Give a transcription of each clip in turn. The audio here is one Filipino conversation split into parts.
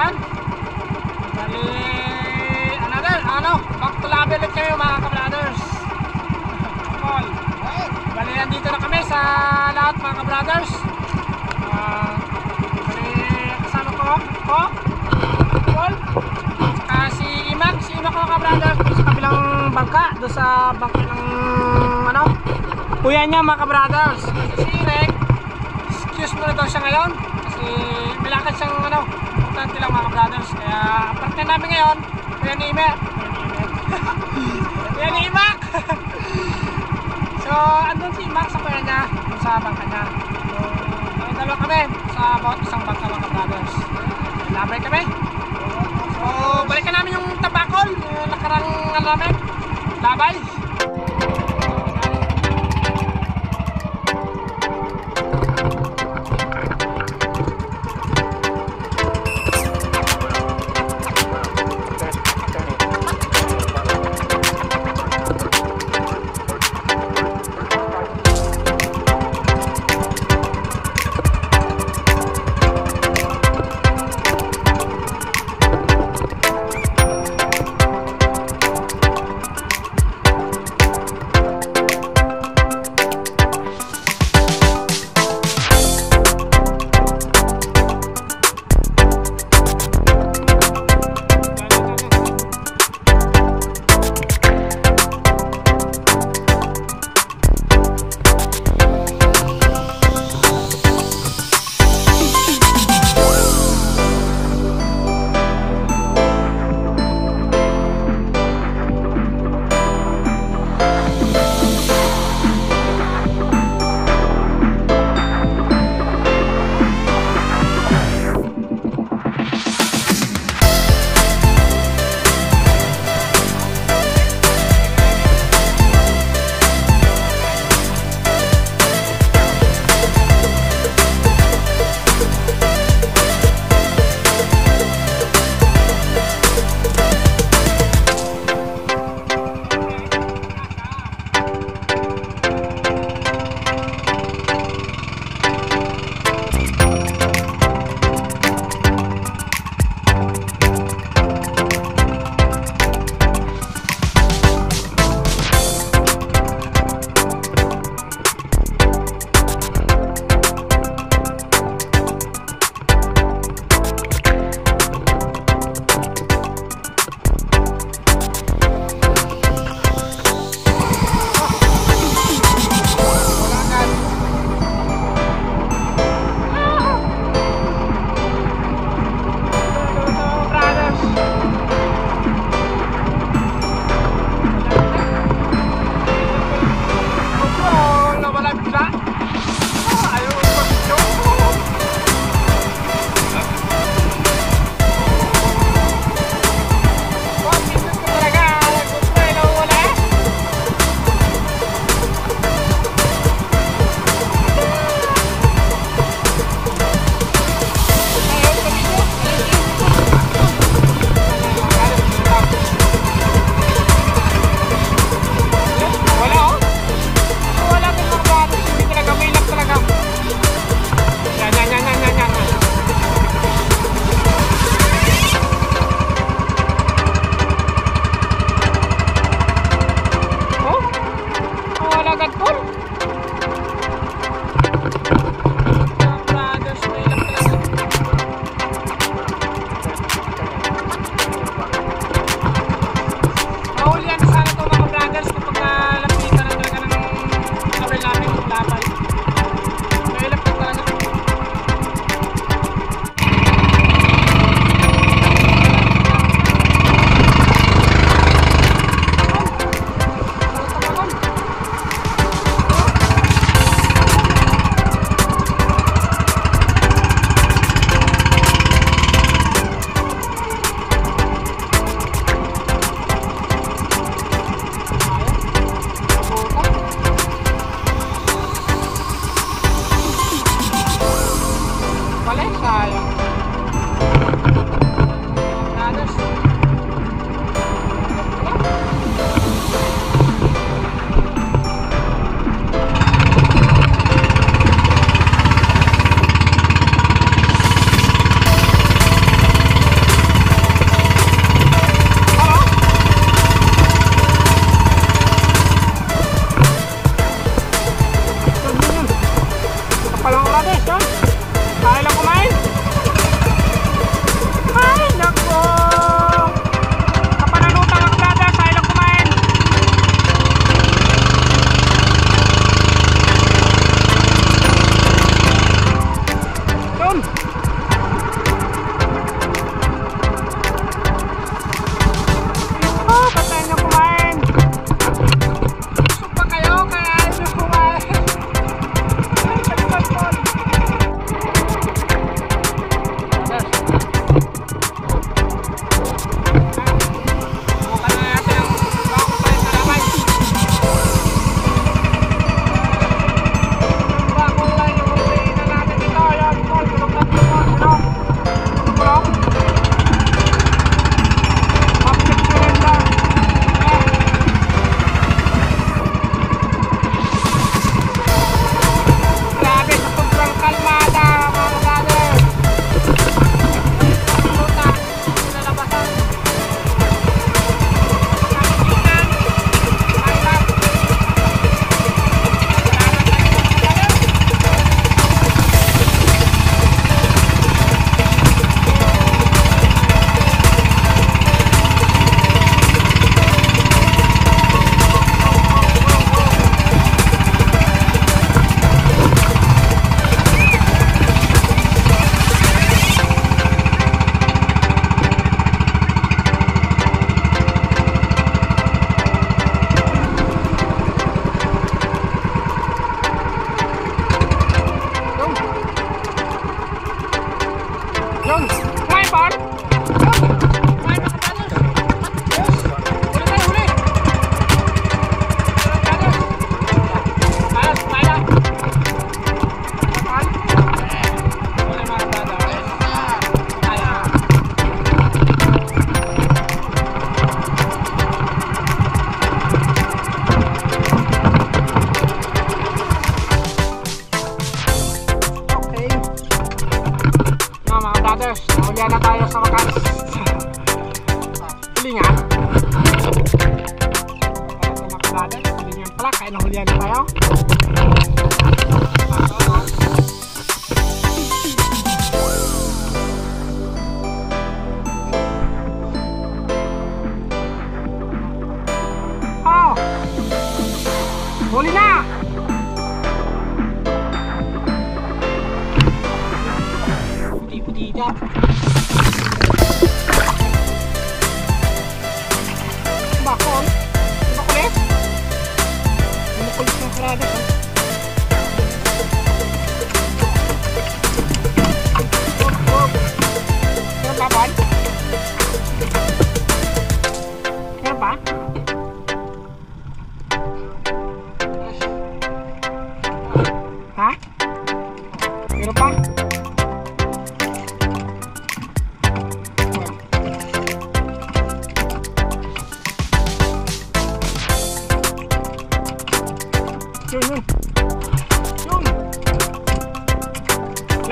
Ayan. Bali, another, ano, back to lobby ulit kami mga kabrothers. Call. Bali, nandito na kami sa lahat mga kabrothers. Ah, bali, kasama ko, ko, Paul, saka si Imak, si Imak mga kabrothers, sa kabilang bangka, doon sa bangka ng, ano, kuya niya mga kabrothers. Si Irek, excuse mo na daw siya ngayon, kasi may lakad siyang, ano, importante lang mga brothers. Kaya partner namin ngayon, kuya ni Imek. Kuya ni Imak! so, andun si Imak sa kuya niya, sa bangka niya. So, kami dalawa kami sa bawat isang bangka mga brothers. Labay kami. So, balikan namin yung tabakol, yung nakarang ano namin, labay. Brothers. Kaya na tayo sa wakas. Ah, Lingan. Lingan pala, kaya nahulihan na tayo. Oh! Huli na! Puti-puti dyan.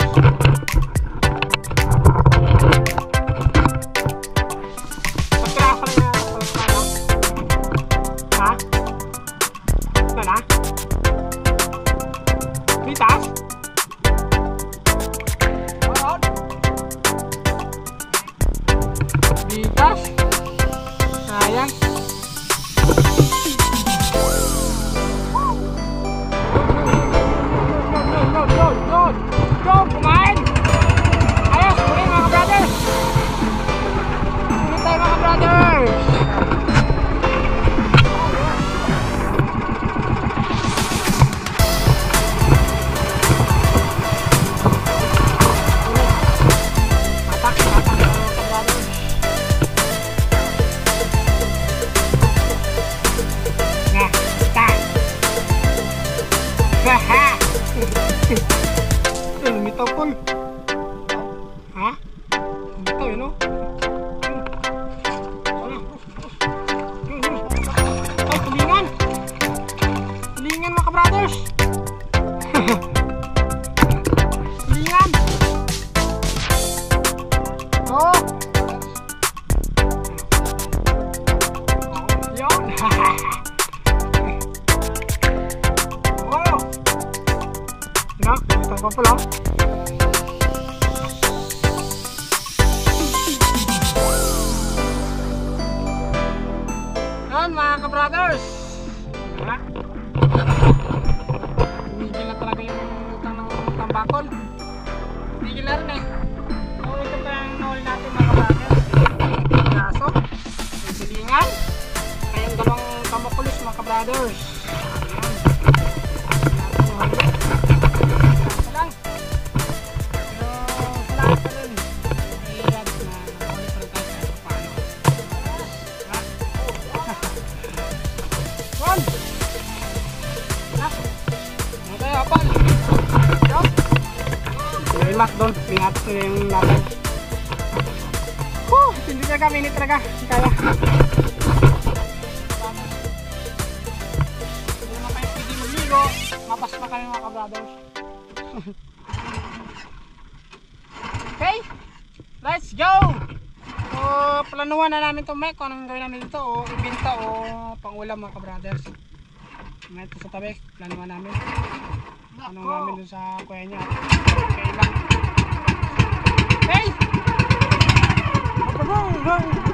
Oh. Mac doon, ingat ko yung laban. Whew! Hindi talaga, minit talaga. Hindi kaya. Hindi naman kayo pwede magligo. Mapas pa kami mga ka-brothers. okay! Let's go! So, planuhan na namin itong mic kung anong gawin namin dito o ibinta o pangulam mga ka-brothers. May ito sa tabi, planuhan namin. Anong namin dun sa kuya niya. Okay lang. Hey! Go, go, go!